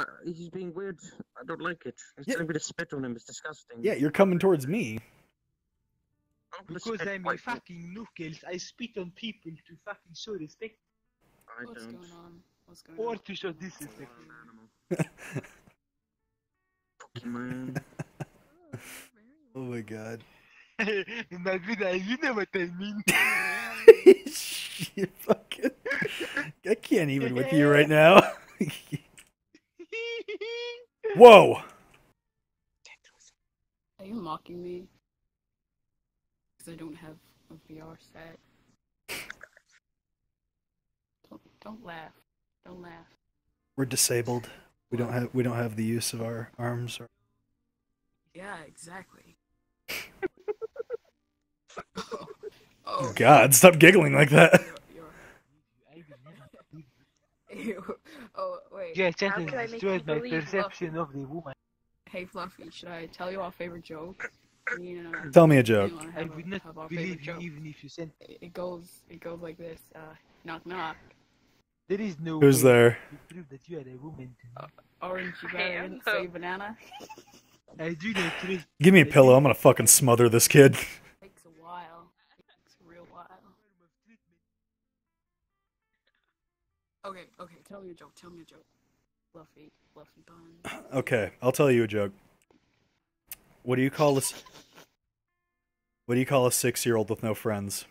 Uh, he's being weird. I don't like it. He's Yeah. telling me to spit on him. It's disgusting. Yeah, you're coming towards me. Because spit I'm a right- fucking knuckles, I spit on people to fucking show respect I What's don't. going on? What's going or on? to show I'm disrespect. an animal. Fucking man. Oh my god. Malvina, you know what I mean. you fucking. I can't even with you right now. Whoa! Are you mocking me? Because I don't have a VR set. Don't, don't laugh. Don't laugh. We're disabled. We don't have we don't have the use of our arms. Or... Yeah, exactly. oh, oh, God, stop giggling like that. you're, you're... Ew. Oh, wait. Yeah, How chat could I has make destroyed my believe, perception of the woman. Hey, Fluffy, should I tell you our favorite joke? Me and, uh, Tell me a joke. I would not have our favorite believe you joke. even if you sent. It it goes, it goes like this. Uh, knock knock. There is no Who's way there? to prove that you are a woman to me. Orange, you I better am didn't the- say banana. I do not trust. Give me a pillow. I'm gonna fucking smother this kid. Okay, okay, tell me a joke, tell me a joke. Fluffy, fluffy bun. Okay, I'll tell you a joke. What do you call this? What do you call a six-year-old with no friends?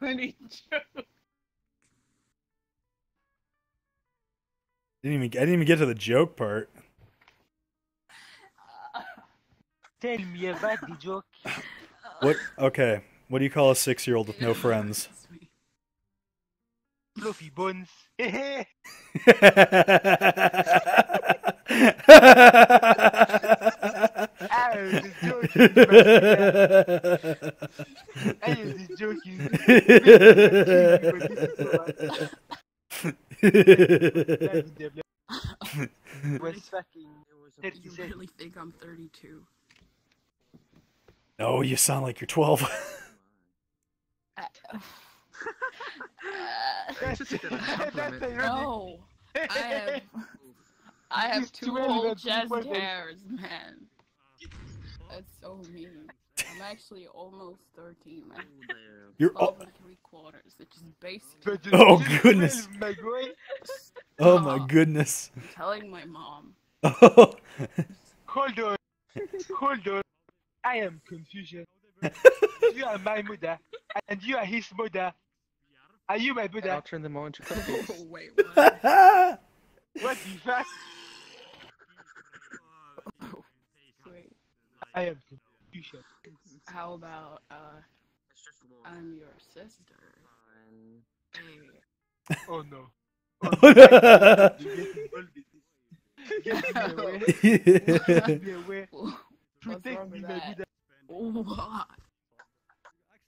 Funny joke. Didn't even I didn't even get to the joke part. Tell me about the joke. What? Okay. What do you call a six-year-old with no friends? Fluffy buns. Hehe. Ah, the joke I am the joke is was fucking You 30 seconds. really think I'm 32? no, you sound like you're 12. Uh, That's, a that's no, I have, I have two 12 whole chest hairs, man. That's so mean. I'm actually almost 13, man. Oh. You're Twelve oh, and three quarters, which is basically. Oh, goodness. 12, my boy. oh my goodness. I'm telling my mom. Oh, Hold on. Hold on. I am confusion. you are my mother, and you are his mother. Are you my I'll turn them all into cupcakes. Wait, what? What the fuck? Wait, I am confusion. how about uh, It's just one. I'm your sister? Fine. Hey, Oh no. Oh, You get involved with this. Get me away. Get me away. what's Protect me, my that? What?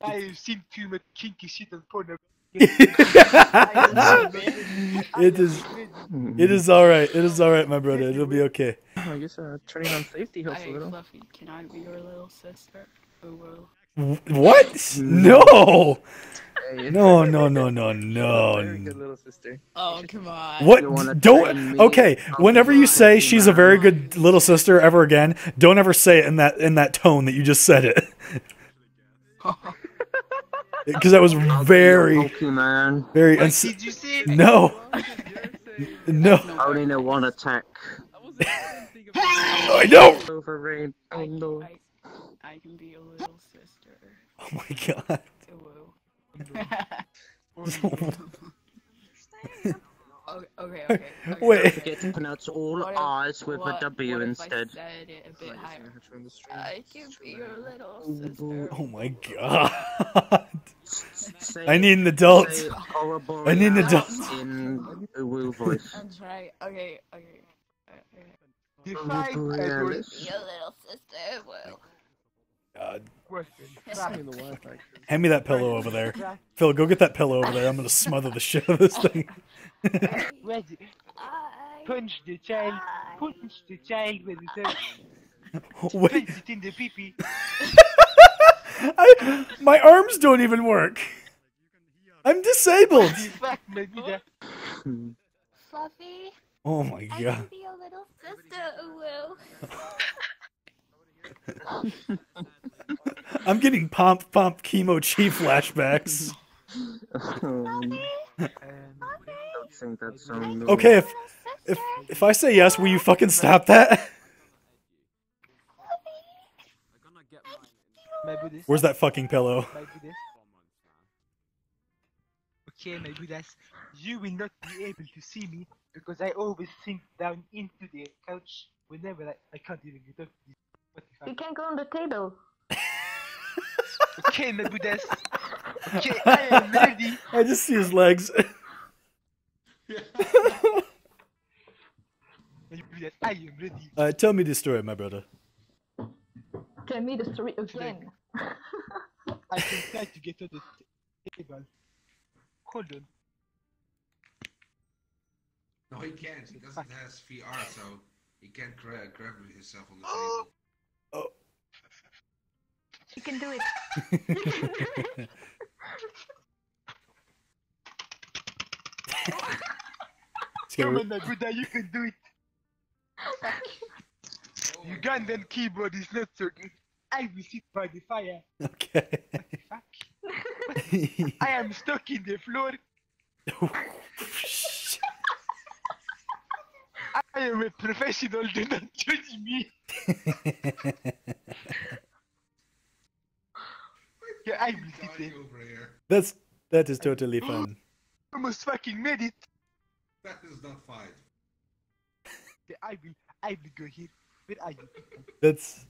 I have seen too much kinky shit on porn. it is it is all right. It is all right, my brother. It'll be okay. I guess uh, turning on safety helps a little. Fluffy, can I be your little sister? Who will? Wh- What? No. Hey, No, no, no, no, Very good no. little sister. Oh, come on. What? Don't. Okay. Whenever you say she's a very good little sister ever again, don't ever say it in that in that tone that you just said it. Because that was I'll be very, very. What did you say? no. No. I only know one attack. I know. Over rain. Oh I, no. I, I can be your little sister. Oh my god. Woo. okay, okay, okay. okay. Wait. Forget to pronounce all What R's with what- a W what if instead. I said it a bit higher. I I can be your little sister. Oh my god. Say, I need an adult. I need an adult. in a woo voice. I'm trying. Okay, okay. okay. Define adult. Borealis. Your little sister. Woo. God. Question. Send me the Wi-Fi. Hand me that pillow over there. Phil, go get that pillow over there. I'm gonna smother the shit out of this thing. Where's it? I, Punch the child. Punch the child with the third. Wait, Punch it in the pee-pee. I, my arms don't even work. I'm disabled. The fuck, my Buddha. Fluffy, Oh my I god. can be your little sister, Uwu. I'm getting pomp pomp chemo chi flashbacks. don't think that song. Okay, if if if I say yes, will you fucking stop that? Where's that fucking pillow? Okay, my Buddhas. You will not be able to see me because I always sink down into the couch whenever I, I can't even get up. to this. What You fuck? can go on the table. Okay, my Buddhas. Okay, I am ready. I just see his legs. My Buddhas, I am ready. Uh, tell me the story, my brother. Tell me the story again. I can try to get on the table. Hold on. No, he can't. He doesn't have VR, so he can't gra- grab himself on the Oh. table. You can do it. Come re- on, my Buddha, you can do it. Ugandan keyboard is not so good. I will sit by the fire. okay. Fuck. I am stuck in the floor. I am a professional. Do not judge me. Yeah, I will sit Dying there. over here. That's that is totally fine. Almost fucking made it. That is not fine. Yeah, I will. I will go here. Where are you? That's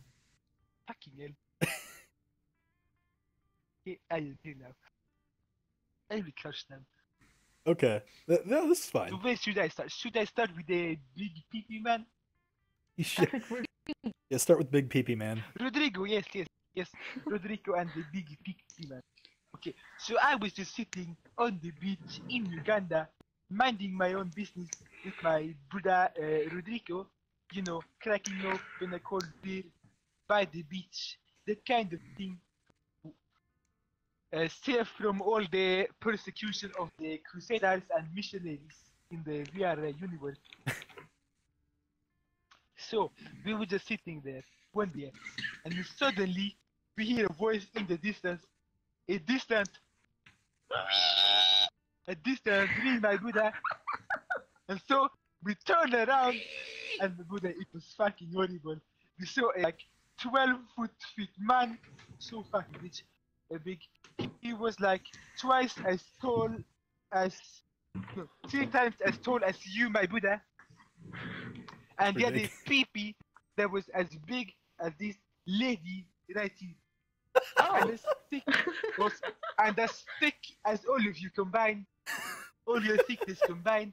Fucking hell. Okay, I am here now. I will crush them. Okay. That, that- that's So fine. where should I start? Should I start with the big PP man? You should, That's yeah, start with Big Peepee Man. Rodrigo, yes, yes, yes. Rodrigo and the big PP man. Okay, so I was just sitting on the beach in Uganda, minding my own business with my brother uh, Rodrigo, you know, cracking up open a cold beer by the beach, that kind of thing. Uh, safe from all the persecution of the crusaders and missionaries in the VR uh, universe. so we were just sitting there one day, and suddenly we hear a voice in the distance, a distant, a distant scream by Buddha, and so we turned around, and the Buddha, it was fucking horrible. We saw a like 12 foot feet man, so fucking rich, a big. He was like twice as tall as, no, three times as tall as you, my Buddha. And he had a peepee that was as big as this lady right here. Oh. And as thick was, and as thick as all of you combined. All your thickness combined.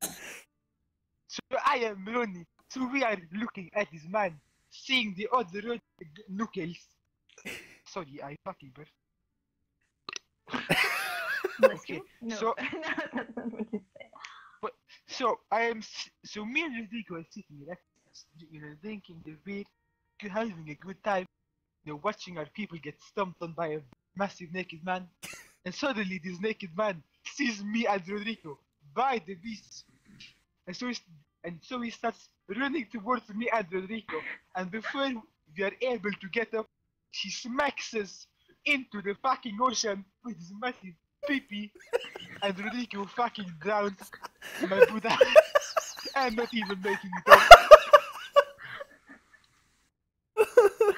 So I am Ronnie. So we are looking at this man, seeing the other road knuckles. Sorry, I fucking burst. Bless Okay. No. so- no, that's not what you said. So I am. So me and Rodrigo are sitting there, you know, drinking the beer, having a good time, you know, watching our people get stomped on by a massive naked man, and suddenly this naked man sees me and Rodrigo by the beach, and so he's, and so he starts running towards me and Rodrigo, and before we are able to get up, he smacks us into the fucking ocean with his massive pee and Rodrigo fucking drowns my Buddha. I'm not even making it up.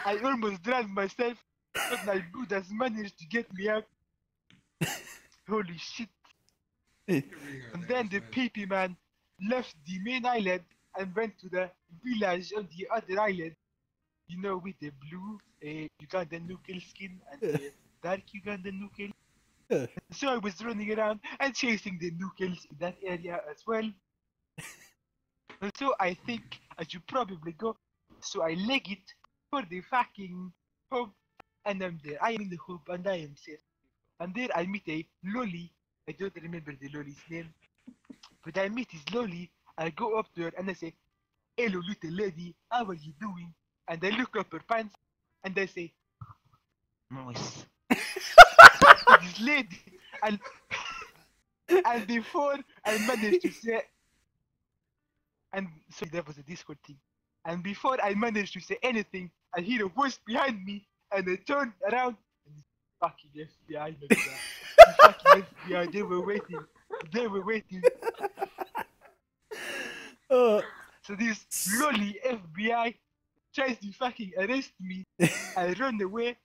I almost drowned myself, but my Buddha's managed to get me out. Holy shit. And then the man. Man left the main island and went to the village on the other island. You know, with the blue uh, Ugandan nuclear skin and the dark Ugandan. Yeah. So I was running around and chasing the nuclears in that area as well. so I think I should probably go. So I leg it for the fucking hub, and I'm there. I am in the hub, and I am safe. And there I meet a loli. I don't remember the loli's name, but I meet his loli. I go up to her and I say, "Hello, little lady, how are you doing?" And I look up her pants, and I say, "Nice." this lady, and and before I managed to say, and sorry, that was a Discord thing. And before I managed to say anything, I hear a voice behind me, and I turn around, and it's fucking FBI. The fucking FBI, they were waiting. They were waiting. Uh, So this loli FBI tries to fucking arrest me. I run away,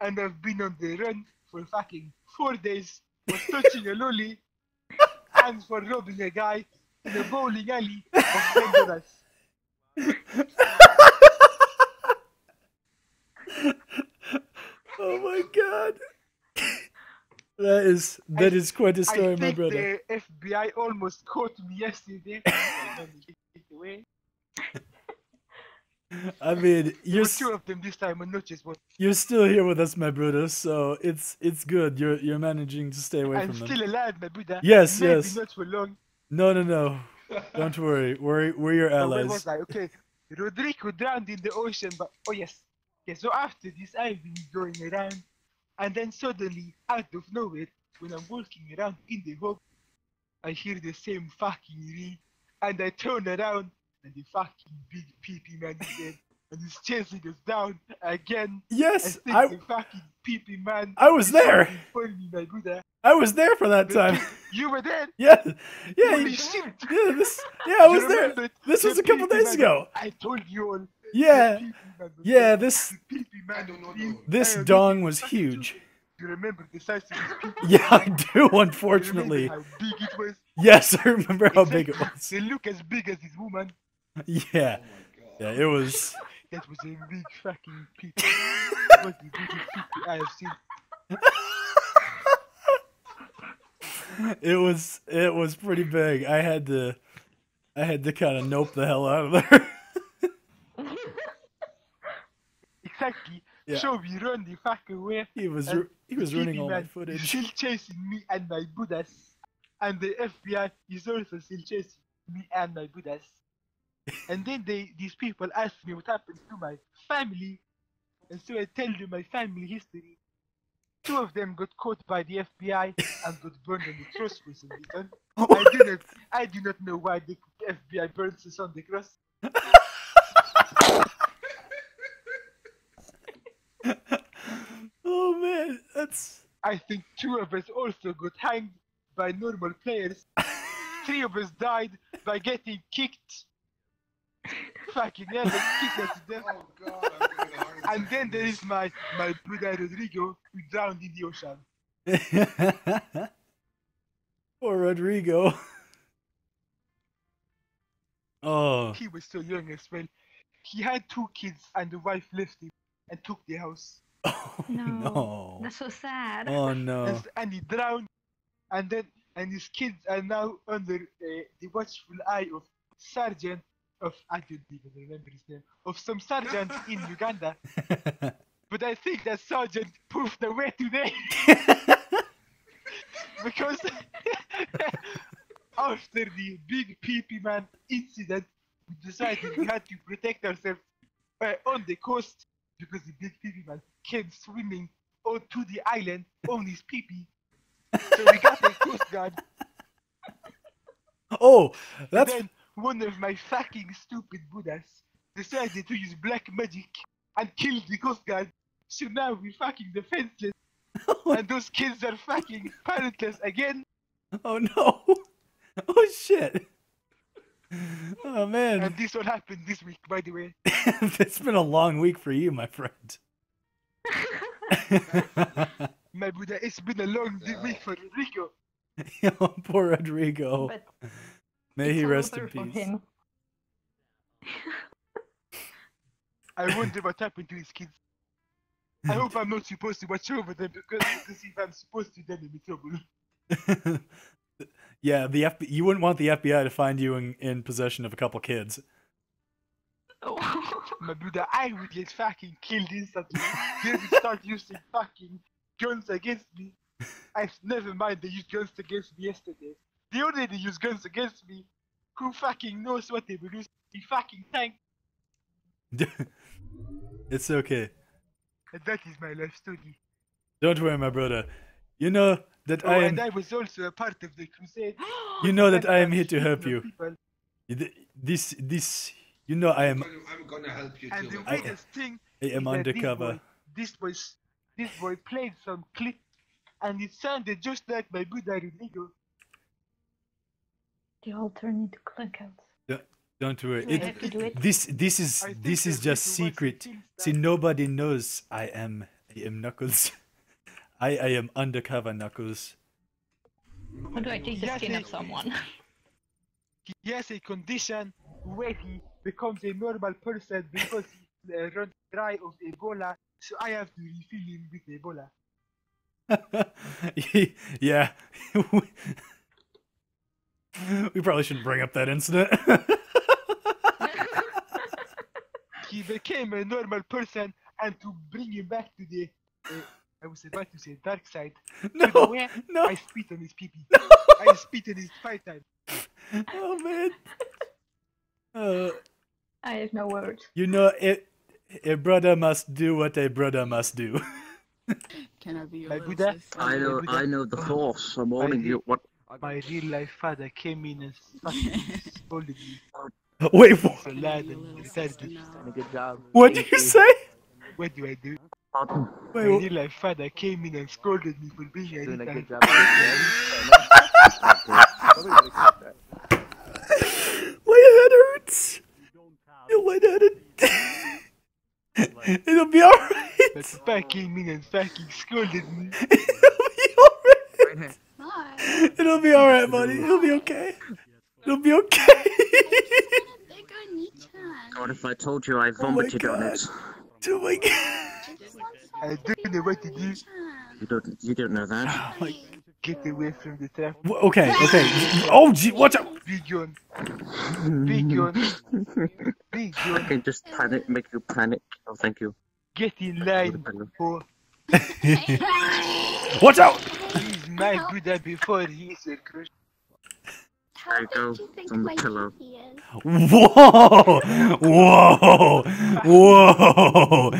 and I've been on the run for fucking four days for touching a loli and for robbing a guy in a bowling alley of Honduras. oh my god. That is that I- is quite a story, I my think brother. the FBI almost caught me yesterday. I managed to get away. I mean, you're two of them this time, and not just one. you're still here with us, my brother. So it's it's good. You're you're managing to stay away from. I'm from them. still alive, my Buddha. Yes, Maybe yes. not for long. No, no, no. Don't worry. We're we're your So allies. was I? Okay, Rodrigo drowned in the ocean, but oh yes. Okay, so after this, I've been going around, and then suddenly, out of nowhere, when I'm walking around in the hub, I hear the same fucking ring, and I turn around, and the fucking big peepee man is there, and he's chasing us down again. Yes, think I the fucking peepee man. I was there. fucking funny, my Buddha. Eh? I was there for that time. You were there. Yeah, yeah, Holy you- shit. yeah. This yeah, I was there. remembered This the was a couple days man. ago. I told you all. Yeah, man yeah. there. This The man I don't know. was there. this dong was fucking huge. You remember the size of his peepee? Yeah, I do. You Unfortunately, how big it was? yes, I remember how big it was. They look as big as this woman. Yeah, Oh my god. yeah. It was. That was a big fucking peepee. It was the biggest I have seen. It was. It was pretty big. I had to. I had to kind of nope the hell out of there. Exactly. Yeah. So we run the fuck away. he was. Ru- He was running all my footage. still chasing me and my Buddhas. And the FBI is also still chasing me and my Buddhas. And then they these people ask me what happened to my family. And so I tell them my family history. Two of them got caught by the FBI and got burned on the cross for some reason. I do not I do not know why the FBI burns us on the cross. oh man, that's. I think two of us also got hanged by normal players. Three of us died by getting kicked. Fucking hell, they kicked us to death. Oh god, I'm getting a heart attack And then from there this. is my my brother Rodrigo who drowned in the ocean. Poor Rodrigo. Oh, He was so young as well. He had two kids and the wife left him and took the house. oh No. no. That's so sad. Oh no. And, and he drowned. And then and his kids are now under uh, the watchful eye of sergeant of I don't even remember his name of some sergeant in Uganda. But I think that sergeant proved away today because after the big PP man incident, we decided we had to protect ourselves uh, on the coast because the big PP man came swimming onto the island on his PP. So we got the coast guard. oh, and that's then one of my fucking stupid Buddhas decided to use black magic and kill the coast guard. So now we're fucking defenseless. and those kids are fucking parentless again. oh no. Oh shit. Oh man. And this all happened this week, by the way. it's been a long week for you, my friend. My Buddha, it's been a long d- week for Rico. oh, poor Rodrigo. But May he rest in peace. him. I wonder what happened to his kids. I hope I'm not supposed to watch over them because, because if I'm supposed to, then I'm in trouble. yeah, the FBI, you wouldn't want the FBI to find you in, in possession of a couple kids. Oh. my brother, I would get fucking killed instantly. they would start using fucking guns against me. I never mind they used guns against me yesterday. They already used guns against me. Who fucking knows what they will use? The fucking tank. it's okay. And that is my life story. Don't worry, my brother. You know that Oh, I am. and I was also a part of the crusade. You know that I am here to help you. people. This, this. You know I am. I'm, I'm gonna help you And too. the my I- friend. weirdest thing I am is undercover. This boy, this boy, this boy played some clip, and it sounded just like my Buddha Rodrigo. They all turn into clickouts. Don't worry. Do I It, have to do it? this, this is, this is just to watch the secret. See, nobody knows I am. I am Knuckles. I, I am undercover Knuckles. How do I take the Yes, skin of someone? He has a condition where he becomes a normal person because he uh, runs dry of Ebola. So I have to refill him with Ebola. yeah. we probably shouldn't bring up that incident. He became a normal person, and to bring him back to the, uh, I was about to say dark side. To the no, where no, I spit on his pee I spit on his five times. oh man. Uh, I have no words. you know, it, a brother must do what a brother must do. Can I be your My Buddha? I know, I know the force. I'm warning you. What? My real life father came in and scolded me Wait, wh- so Can I loud be your and decided to now? Good job. what did you say? What do I do? Pardon? My real life father came in and scolded me for being a Doing a good retard. job. my head hurts. You're lightheaded. It'll be alright. But Spy came in and fucking scolded me. It'll be alright. Hi. It'll be alright, buddy. It'll be okay. It'll be okay. Bigger Nichan. What if I told you I Oh my vomited on God. it? oh my god. I don't know what to do. You don't, you don't know that. Oh Get away from the trap. Okay, okay. Oh, gee, watch out. Big gun. Big gun. Big I can just panic, make you panic. Oh, thank you. Get in line for Watch out. He's my Buddha before he is a crush. There you go. It's on the pillow. Whoa. Whoa. Whoa.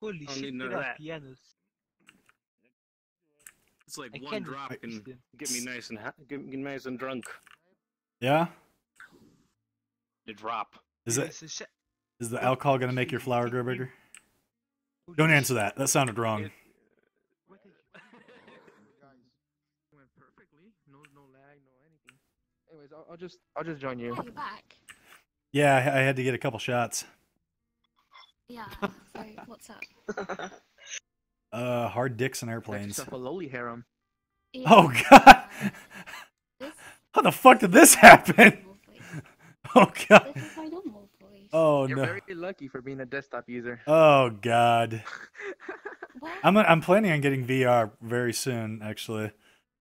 Holy Only shit, know there are that. pianos. It's like I one drop can them. get me nice and ha- get me nice and drunk. Yeah? The drop. Is It's is the alcohol gonna make your flower grow bigger? Don't answer that. That sounded wrong. What is- Went perfectly. No, no lag, no anything. Anyways, I'll, I'll just, I'll just join you. Oh, you're back. Yeah, I I had to get a couple shots. Yeah. So what's up? Uh, hard dicks and airplanes. yourself a loli harem. Oh god. This, How the fuck did this happen? Oh god. This is my normal voice. Oh no. You're very lucky for being a desktop user. Oh god. I'm I'm planning on getting VR very soon, actually.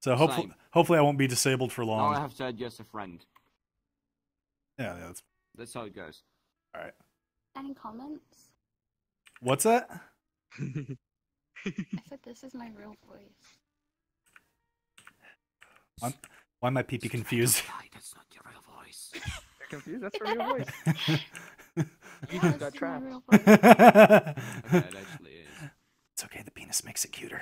So hopefully, Same. hopefully I won't be disabled for long. Now I long. have said yes a friend. Yeah, yeah, that's That's how it goes. All right. Any comments? what's that? I said this is my real voice. Why am I pee pee confused? That's not your real voice. You're confused? That's a real voice. You Yeah, just got this is my trapped. real voice. Okay, it actually is. it's okay. The penis makes it cuter.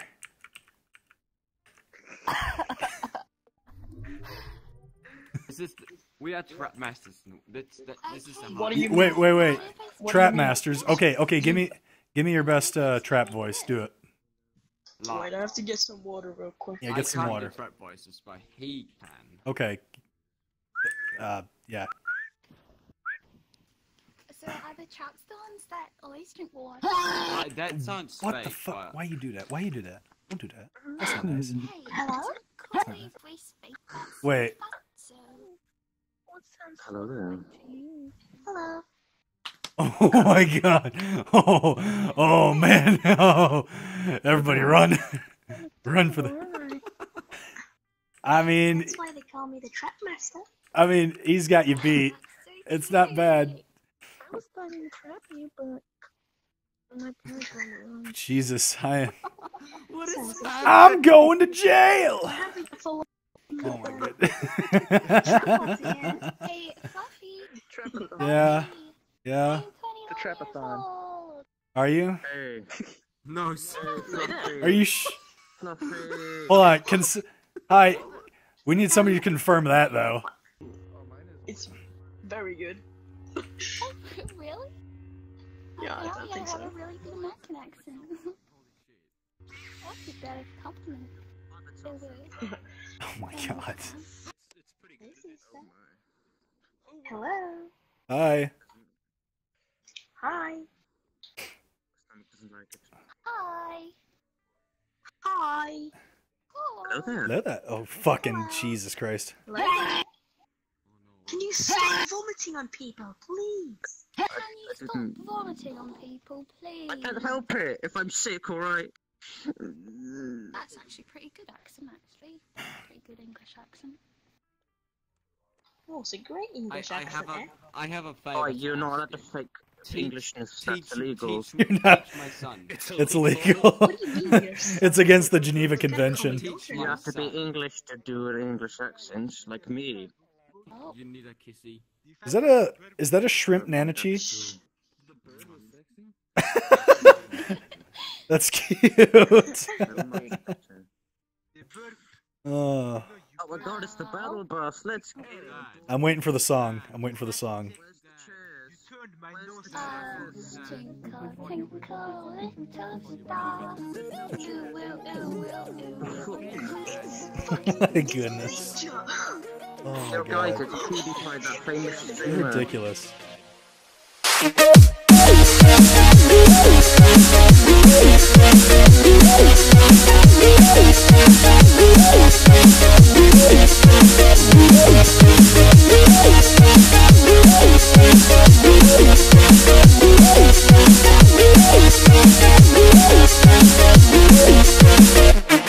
This is we are trap masters. no, That's that, this is the What do you Wait, wait, wait. What if I What do Trap mean? masters. Okay, okay. Give me, give me your best uh, trap voice. Do it. lie. Wait, I have to get some water real quick. Yeah, I get some water. do trap voices, but he can. Okay. Uh, yeah. So are the traps the ones that always drink water? Uh, that sounds What fake. the fuck? but- Why you do that? Why you do that? Don't do that. That's not nice. Hey, Hello? Could we we Wait. So, What sounds Hello there. hello. Oh my god. Oh, oh man. Oh, everybody run. run for the. I mean, That's why they call me the Trap Master. I mean, he's got you beat. It's not bad. I was planning to trap you, but my parents were on. Jesus, I What is I'm going to jail. It's a lot. Oh my god. Hey, Fluffy. Trapathon. yeah, yeah. The trapathon. Are you? Hey, No, sir. Are you? Sh- Fluffy. Hold on. Cons- Hi. We need somebody to confirm that though. Oh, mine is. It's very good. Oh, really? Yeah, I don't think have so. a really good American accent. That's a better compliment. Is it? Oh my god. Hello. Hi. Hi. Hi. Hi. Hello there. Know that? Oh fucking Jesus Christ. Can you stop vomiting on people, please? Can you stop vomiting on people, please? I can't help it if I'm sick, alright? That's actually pretty good accent, actually. Pretty good English accent. Oh, it's a great I, English I accent have a, there. I have a favor. Oh, you're not ask allowed to fake Teach- Englishness. Teach, That's illegal. Teach, You're not- teach my son. It's illegal. What do you mean It's against the Geneva Convention. Teach You have to be. English to do an English oh, accent, like me. Oh, You need a kissy. Is that a is that a shrimp nanachi? Shh. That's cute. oh, Oh my god, it's the battle bus. Let's go. I'm waiting for the song. I'm waiting for the song. Where's the You chairs? turned my Where's nose the chairs? twinkle, twinkle, little star. You will, you will, you Goodness. Oh my guys, god. it's PewDiePie, that famous You're streamer. ridiculous. Thank